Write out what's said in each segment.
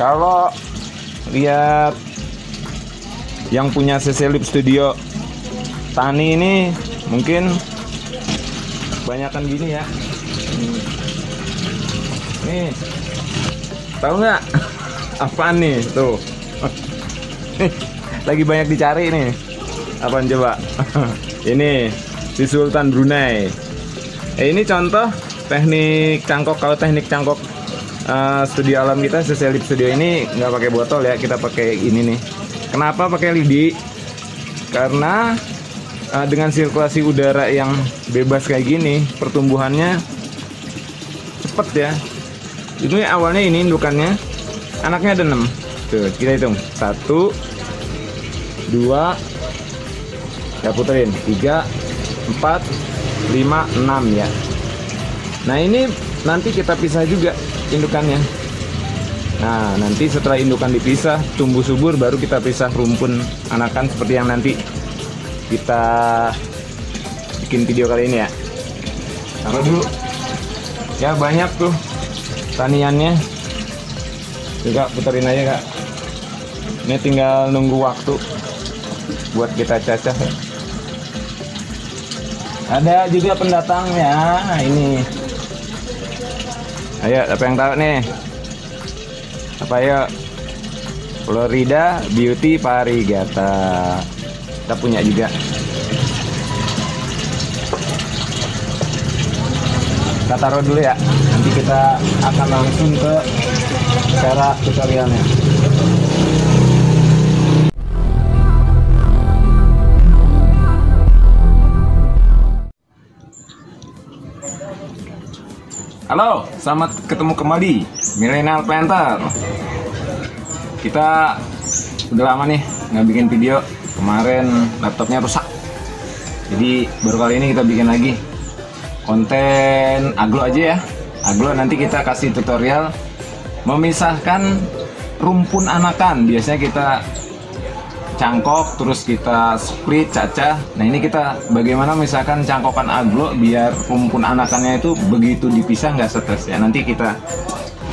Kalau lihat yang punya CC Lip Studio Tani ini mungkin banyakan gini ya. Nih, tahu nggak apaan nih tuh? Lagi banyak dicari nih. Apaan coba? ini si Sultan Brunei. Eh, ini contoh teknik cangkok kalau teknik cangkok uh, studio alam kita CC Lip Studio ini nggak pakai botol ya kita pakai ini nih. Kenapa pakai lidi karena uh, dengan sirkulasi udara yang bebas kayak gini pertumbuhannya cepet ya. Ini awalnya ini indukannya anaknya ada 6 tuh kita hitung. Satu dua ya puterin. Tiga empat lima enam ya. Nah ini nanti kita pisah juga indukannya. Nah nanti setelah indukan dipisah tumbuh subur baru kita pisah rumpun anakan seperti yang nanti kita bikin video kali ini ya. Taruh dulu. Ya banyak tuh taniannya. Juga puterin aja kak. Ini tinggal nunggu waktu buat kita cacah. Ada juga pendatangnya nah, ini ayo apa yang tahu nih? Apa ya Florida Beauty Parigata. Kita punya juga. Kita taruh dulu ya. Nanti kita akan langsung ke cara tutorialnya Halo, selamat ketemu kembali Millennial Planter. Kita udah lama nih nggak bikin video. Kemarin laptopnya rusak. Jadi baru kali ini kita bikin lagi konten aglo aja ya. Aglo nanti kita kasih tutorial memisahkan rumpun anakan. Biasanya kita cangkok terus kita split cacah. Nah ini kita bagaimana misalkan cangkokan aglo biar rumpun anakannya itu begitu dipisah nggak stres. Ya nanti kita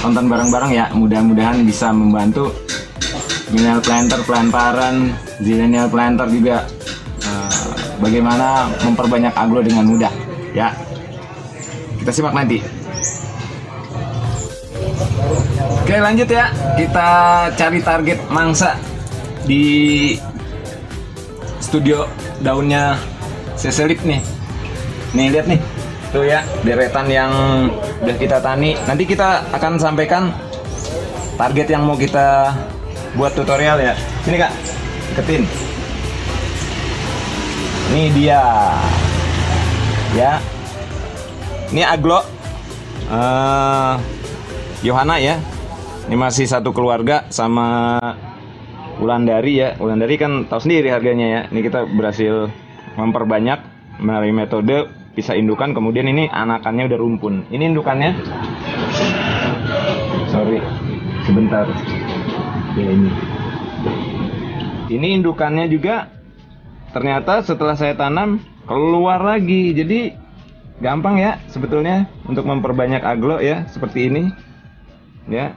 tonton bareng-bareng ya. Mudah-mudahan bisa membantu millennial planter pelantaran zillennial planter juga uh, bagaimana memperbanyak aglo dengan mudah. Ya kita simak nanti. Oke lanjut ya. Kita cari target mangsa di studio daunnya seselip nih. Nih lihat nih. Tuh ya deretan yang udah kita tani. Nanti kita akan sampaikan target yang mau kita buat tutorial ya. Sini kak. Deketin. Ini dia. Ya. Ini aglo. Uh, Yohana ya. Ini masih satu keluarga sama Wulandari ya. Wulandari kan tahu sendiri harganya ya. Ini kita berhasil memperbanyak melalui metode pisah indukan. Kemudian ini anakannya udah rumpun. Ini indukannya? Sorry sebentar. Ya ini. Ini indukannya juga ternyata setelah saya tanam keluar lagi. Jadi gampang ya sebetulnya untuk memperbanyak aglo ya seperti ini. Ya.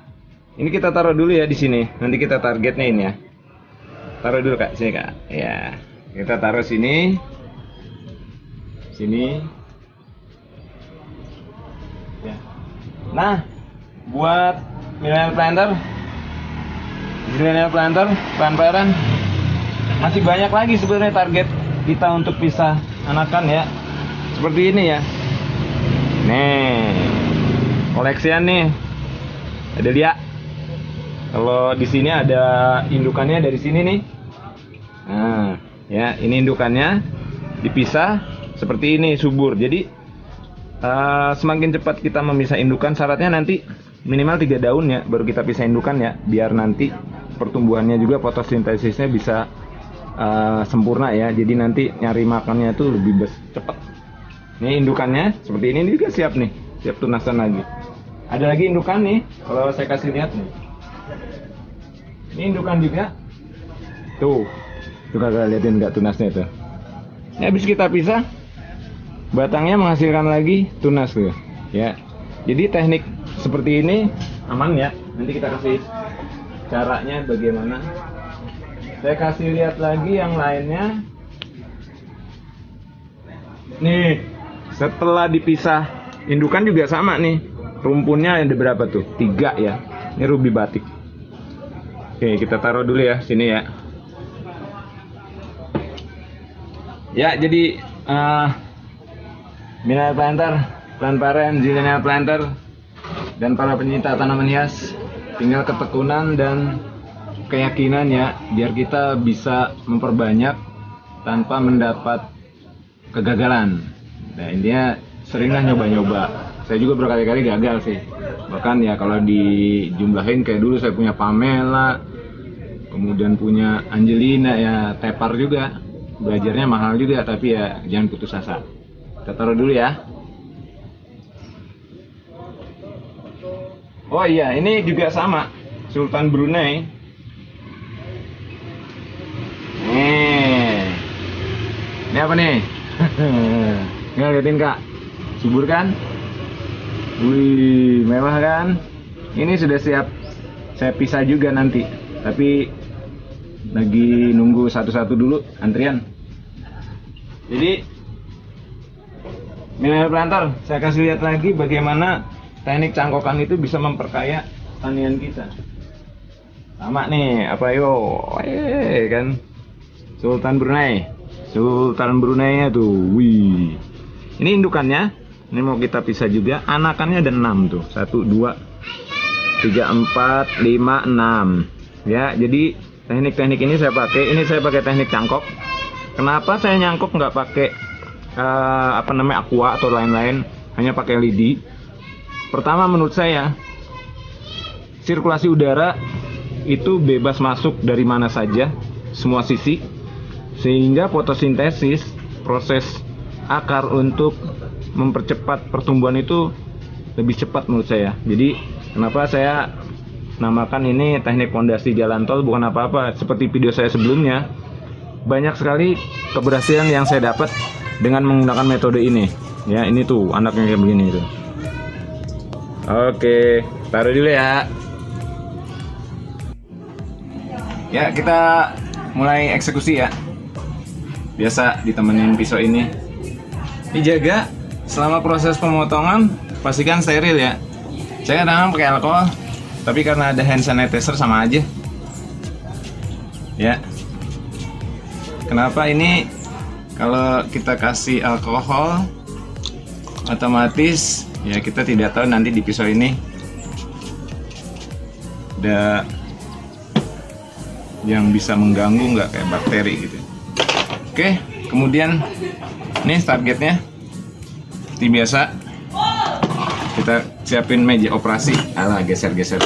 Ini kita taruh dulu ya di sini. Nanti kita targetnya ini ya taruh dulu kak. Sini kak. Ya kita taruh sini. Sini. Ya. Nah buat millennial planter millennial planter pelan-pelan masih banyak lagi sebenarnya target kita untuk pisah anakan ya. Seperti ini ya. Nih. Koleksian nih. Ada dia kalau di sini ada indukannya dari sini nih. Nah, ya ini indukannya dipisah seperti ini subur. Jadi uh, semakin cepat kita memisah indukan, syaratnya nanti minimal tiga daun ya, baru kita pisah indukan ya, biar nanti pertumbuhannya juga fotosintesisnya bisa uh, sempurna ya. Jadi nanti nyari makannya itu lebih cepat. Ini indukannya seperti ini, ini juga siap nih, siap tunasan lagi. Ada lagi indukan nih, kalau saya kasih lihat nih ini indukan juga tuh. Tuh kagak liatin nggak tunasnya tuh ini habis kita pisah batangnya menghasilkan lagi tunas tuh ya. Jadi teknik seperti ini aman ya. Nanti kita kasih caranya bagaimana. Saya kasih lihat lagi yang lainnya. Nih setelah dipisah indukan juga sama nih. Rumpunnya ada berapa tuh? Tiga ya. Ini ruby batik oke kita taruh dulu ya sini ya ya jadi uh, Minat planter, plant parent, zilenial planter, dan para pencinta tanaman hias tinggal ketekunan dan keyakinan ya biar kita bisa memperbanyak tanpa mendapat kegagalan. Nah intinya seringlah nyoba-nyoba. Saya juga berkali-kali gagal sih. Bahkan ya kalau dijumlahin kayak dulu saya punya Pamela, kemudian punya Angelina ya tepar juga. Belajarnya mahal juga tapi ya jangan putus asa. Kita taruh dulu ya. Oh iya, ini juga sama. Sultan Brunei. Nih. Ini apa nih? Nggak liatin kak. Subur kan? Wih, mewah kan? Ini sudah siap saya pisah juga nanti. Tapi lagi nunggu satu-satu dulu antrian. Jadi Milenial Planter, saya kasih lihat lagi bagaimana teknik cangkokan itu bisa memperkaya tanian kita. Sama nih, apa yo? Eh, kan Sultan Brunei. Sultan Brunei tuh. Wih. Ini indukannya. Ini mau kita pisah juga. Anakannya ada 6 tuh. 1 2 3 4 5 6. Ya, jadi teknik-teknik ini saya pakai. Ini saya pakai teknik cangkok. Kenapa saya nyangkok nggak pakai uh, apa namanya aqua atau lain-lain hanya pakai lidi pertama menurut saya sirkulasi udara itu bebas masuk dari mana saja semua sisi sehingga fotosintesis proses akar untuk mempercepat pertumbuhan itu lebih cepat menurut saya. Jadi kenapa saya namakan ini teknik fondasi jalan tol bukan apa-apa. Seperti video saya sebelumnya banyak sekali keberhasilan yang saya dapat dengan menggunakan metode ini. Ya ini tuh anaknya kayak begini itu oke taruh dulu ya. Ya kita mulai eksekusi ya. Biasa ditemenin pisau ini. Dijaga selama proses pemotongan pastikan steril ya. Saya kadang pakai alkohol tapi karena ada hand sanitizer sama aja. Ya. Kenapa ini? Kalau kita kasih alkohol otomatis ya kita tidak tahu nanti di pisau ini ada yang bisa mengganggu nggak kayak bakteri gitu. Oke kemudian ini targetnya seperti biasa kita siapin meja operasi. Ala geser-geser.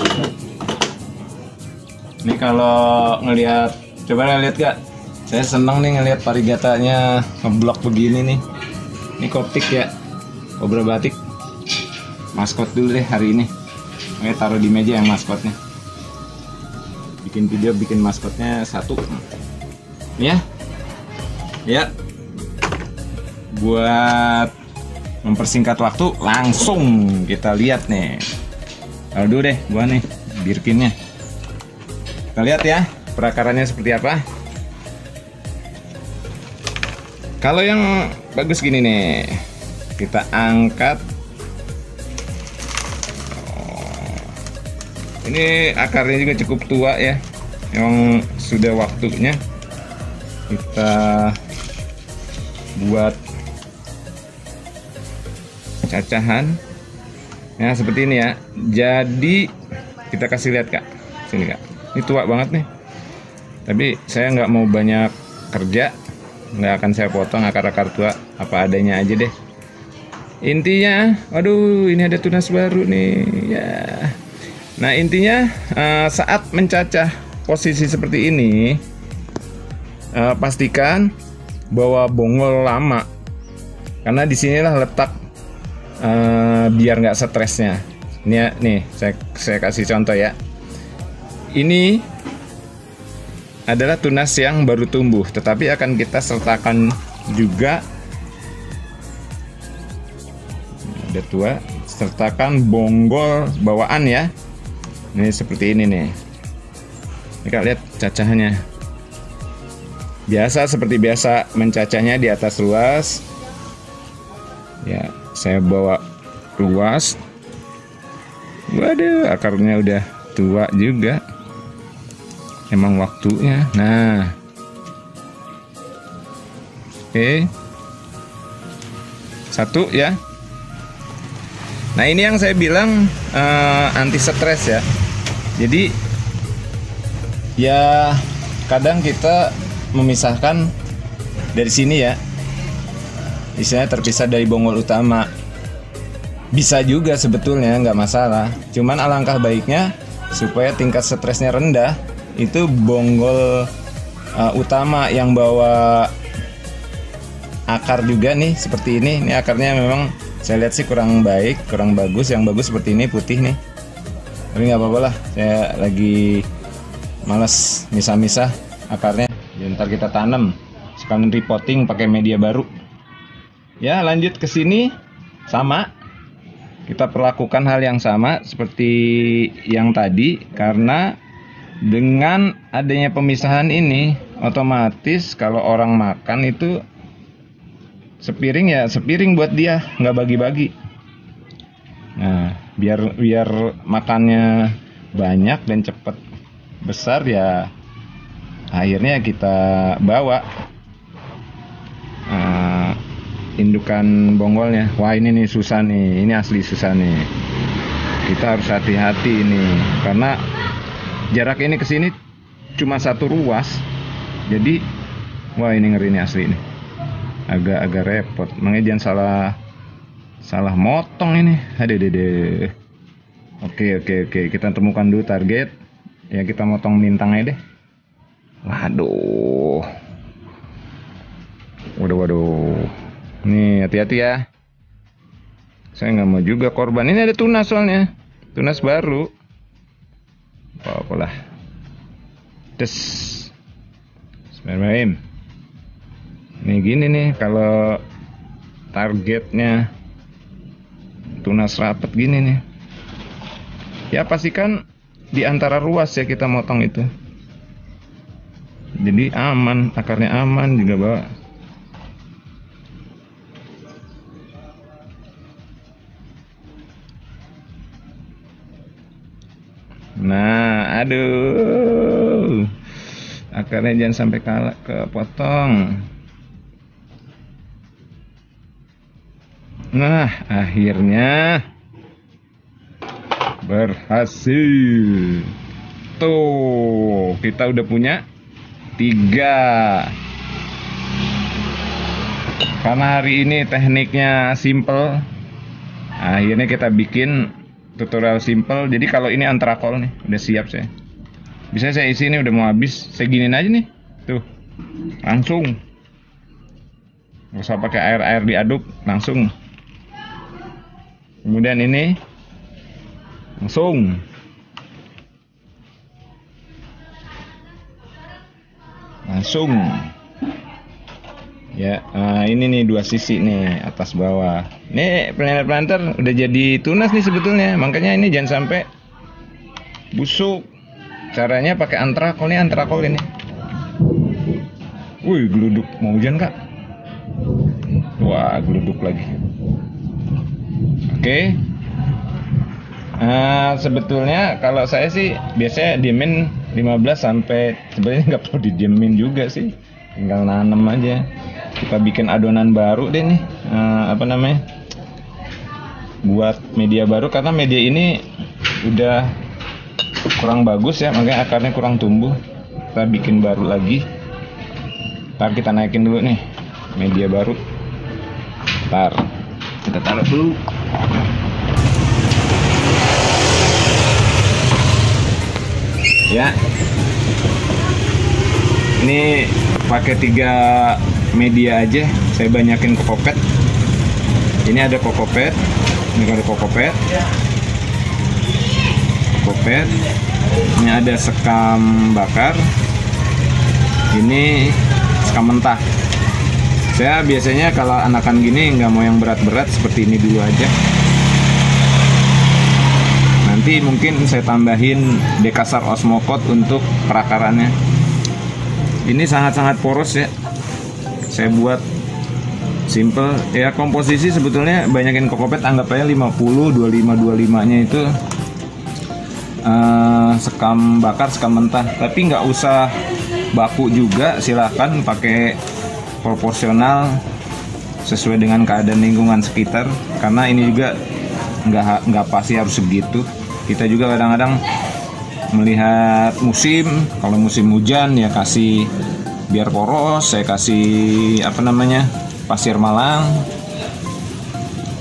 Ini kalau ngelihat coba lihat gak saya senang nih ngelihat parigatanya ngeblok begini nih. Ini koptik ya kobra batik. Maskot dulu deh hari ini. Oke taruh di meja yang maskotnya. Bikin video bikin maskotnya satu. Ya? Ya. Buat mempersingkat waktu langsung kita lihat nih. Dulu deh gua nih birkinnya. Kita lihat ya perakarannya seperti apa. Kalau yang bagus gini nih kita angkat. Oh, ini akarnya juga cukup tua ya yang sudah waktunya. Kita buat cacahan. Ya seperti ini ya. Jadi kita kasih lihat kak. Sini kak. Ini tua banget nih. Tapi saya nggak mau banyak kerja. Nggak akan saya potong akar-akar tua. Apa adanya aja deh. Intinya waduh ini ada tunas baru nih. Ya. Nah intinya uh, saat mencacah posisi seperti ini uh, pastikan bahwa bongol lama. Karena di sinilah letak uh, biar nggak stresnya ini ya, nih saya saya kasih contoh ya ini adalah tunas yang baru tumbuh, tetapi akan kita sertakan juga ada tua, sertakan bonggol bawaan ya. Ini seperti ini nih. Ini kak lihat cacahnya. Biasa seperti biasa mencacahnya di atas ruas. Ya, saya bawa ruas. Waduh, akarnya udah tua juga. Emang waktunya. Nah. Oke. Satu ya. Nah, ini yang saya bilang uh, anti stres ya. Jadi ya kadang kita memisahkan dari sini ya istilahnya terpisah dari bonggol utama. Bisa juga sebetulnya nggak masalah. Cuman alangkah baiknya supaya tingkat stresnya rendah itu bonggol uh, utama yang bawa akar juga nih seperti ini. Ini akarnya memang saya lihat sih kurang baik kurang bagus. Yang bagus seperti ini putih nih. Tapi nggak apa-apa lah saya lagi males misah-misah akarnya. Ya, ntar kita tanam sekalian repotting pakai media baru ya lanjut ke sini. Sama. Kita perlakukan hal yang sama seperti yang tadi karena dengan adanya pemisahan ini otomatis kalau orang makan itu sepiring ya sepiring buat dia nggak bagi-bagi. Nah biar biar makannya banyak dan cepet besar ya akhirnya kita bawa indukan bonggolnya wah ini nih susah nih. Ini asli susah nih. Kita harus hati-hati ini. Karena jarak ini ke sini cuma satu ruas. Jadi wah ini ngeri nih asli ini agak-agak repot. Makanya jangan salah salah motong ini. Ada dede oke oke oke. Kita temukan dulu target. Ya kita motong bintangnya deh. Waduh. Waduh, waduh. Nih, hati-hati ya. Saya nggak mau juga korban. Ini ada tunas soalnya. Tunas baru. Apa-apalah. Des. Bismillahirrahmanirrahim. Nih gini nih, kalau targetnya tunas rapet gini nih. Ya pastikan di antara ruas ya kita motong itu jadi aman akarnya aman juga bawa aduh. Akarnya jangan sampai kalah kepotong. Nah akhirnya berhasil. Tuh kita udah punya tiga. Karena hari ini tekniknya simple akhirnya kita bikin tutorial simple. Jadi kalau ini antrakol nih udah siap saya. Bisa saya isi ini udah mau habis. Saya aja nih. Tuh langsung. Nggak usah pakai air air diaduk langsung. Kemudian ini langsung. Langsung ya uh, ini nih dua sisi nih atas bawah. Ini planter planter udah jadi tunas nih sebetulnya. Makanya ini jangan sampai busuk. Caranya pakai antrakol nih antrakol ini. Wih geluduk. Mau hujan kak? Wah geluduk lagi. Oke. Okay. uh, sebetulnya kalau saya sih biasanya diemin 15 sampai sebenarnya nggak perlu dijamin juga sih. Tinggal nanam aja kita bikin adonan baru deh nih. Uh, apa namanya? Buat media baru karena media ini udah kurang bagus ya makanya akarnya kurang tumbuh. Kita bikin baru lagi. Ntar kita naikin dulu nih media baru. Ntar. Kita taruh dulu. Ya. Ini pakai tiga media aja saya banyakin kokopet. Ini ada kokopet ini ada kokopet. Kokopet. Ini ada sekam bakar. Ini sekam mentah. Saya biasanya kalau anakan gini nggak mau yang berat-berat seperti ini dulu aja. Nanti mungkin saya tambahin dekasar osmokot untuk perakarannya. Ini sangat-sangat poros ya saya buat simple. Ya komposisi sebetulnya banyakin kokopet anggap aja 50 25 25 nya itu uh, sekam bakar sekam mentah. Tapi nggak usah baku juga silahkan pakai proporsional sesuai dengan keadaan lingkungan sekitar. Karena ini juga nggak nggak pasti harus segitu. Kita juga kadang-kadang melihat musim kalau musim hujan ya kasih biar poros saya kasih apa namanya pasir malang.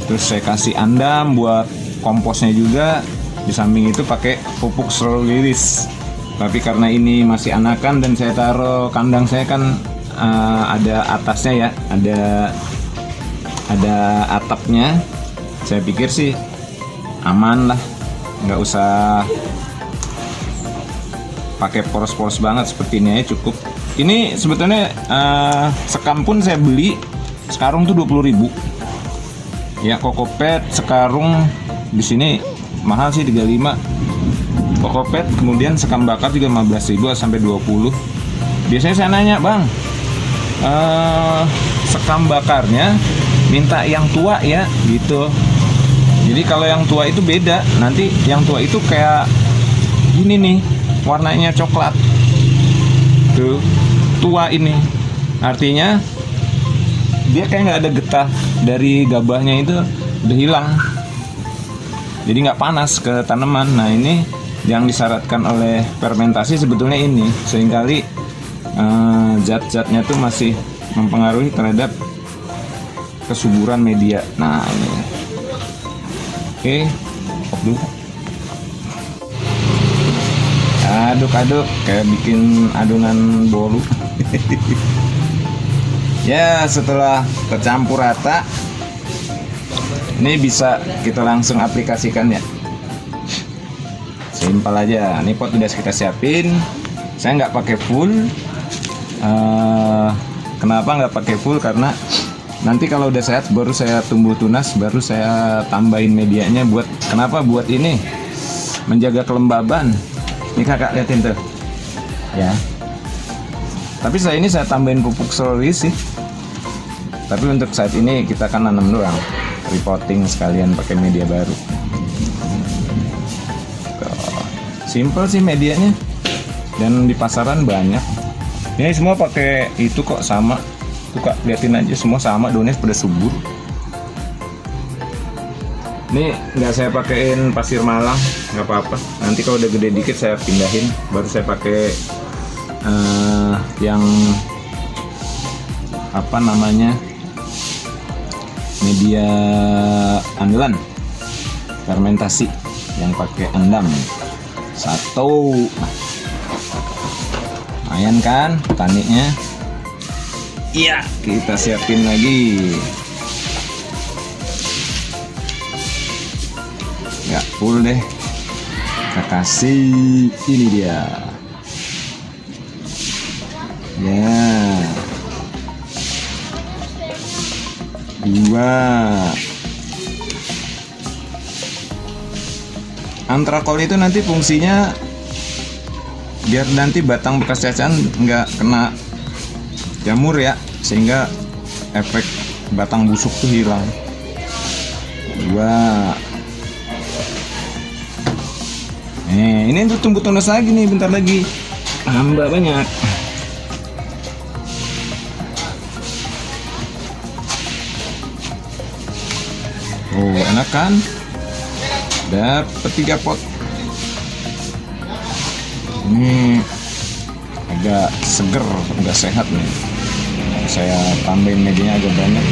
Terus saya kasih andam buat komposnya juga. Di samping itu pakai pupuk liris tapi karena ini masih anakan dan saya taruh kandang saya kan uh, ada atasnya ya ada ada atapnya. Saya pikir sih aman lah nggak usah pakai poros-poros banget seperti ini aja cukup. Ini sebetulnya uh, sekam pun saya beli sekarung tuh 20.000 ya kokopet sekarung di sini mahal sih 35 kokopet kemudian sekam bakar juga 15.000 sampai 20 biasanya saya nanya bang uh, sekam bakarnya minta yang tua ya? Gitu. Jadi kalau yang tua itu beda. Nanti yang tua itu kayak gini nih, warnanya coklat. Tuh, tua ini. Artinya dia kayak nggak ada getah dari gabahnya itu udah hilang. Jadi nggak panas ke tanaman. Nah ini yang disyaratkan oleh fermentasi sebetulnya ini sering kali uh, zat-zatnya tuh masih mempengaruhi terhadap kesuburan media. Nah ini Oke, dulu. Aduk-aduk kayak bikin adonan bolu. ya, setelah tercampur rata, ini bisa kita langsung aplikasikan ya. Simpel aja. Ini pot udah kita siapin. Saya nggak pakai full. Uh, kenapa nggak pakai full? Karena nanti kalau udah sehat baru saya tumbuh tunas baru saya tambahin medianya buat kenapa buat ini menjaga kelembaban ini kakak liatin tuh. Ya. Tapi saya ini saya tambahin pupuk seluruh sih. Tapi untuk saat ini kita kan nanam doang repotting sekalian pakai media baru. Simple sih medianya. Dan di pasaran banyak. Ini semua pakai itu kok sama. Tuh kak. Liatin aja. Semua sama. Daunnya pada subur ini nggak saya pakein pasir malang nggak apa-apa. Nanti kalau udah gede dikit saya pindahin baru saya pakai uh, yang apa namanya media andalan fermentasi yang pakai andam satu. Lumayan kan taninya? Iya, kita siapin lagi. Full deh. Kasih ini dia. Ya. Dua. Antrakol itu nanti fungsinya biar nanti batang bekas cacahan nggak kena jamur ya sehingga efek batang busuk tuh hilang dua nih ini untuk tumbuh tunas lagi nih bentar lagi. Hamba banyak. Oh enak kan? Dapat tiga pot. Ini agak seger agak sehat nih. Saya tambahin medianya agak banyak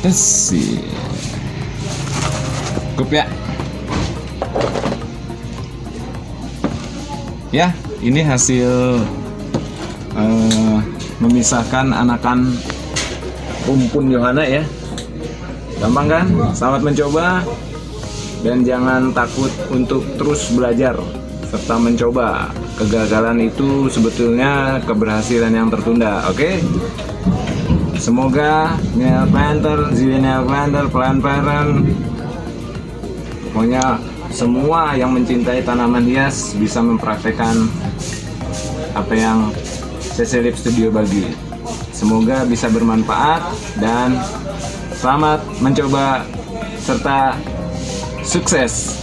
Yes, cukup ya. Ya, ini hasil uh, memisahkan anakan Umpun Yohana ya. Gampang kan? Selamat mencoba dan jangan takut untuk terus belajar. serta mencoba. Kegagalan itu sebetulnya keberhasilan yang tertunda. Oke? Semoga nail planter, zillion nail planter, plant parent, pokoknya semua yang mencintai tanaman hias bisa mempraktekkan apa yang CC Lip Studio bagi. Semoga bisa bermanfaat dan selamat mencoba serta sukses.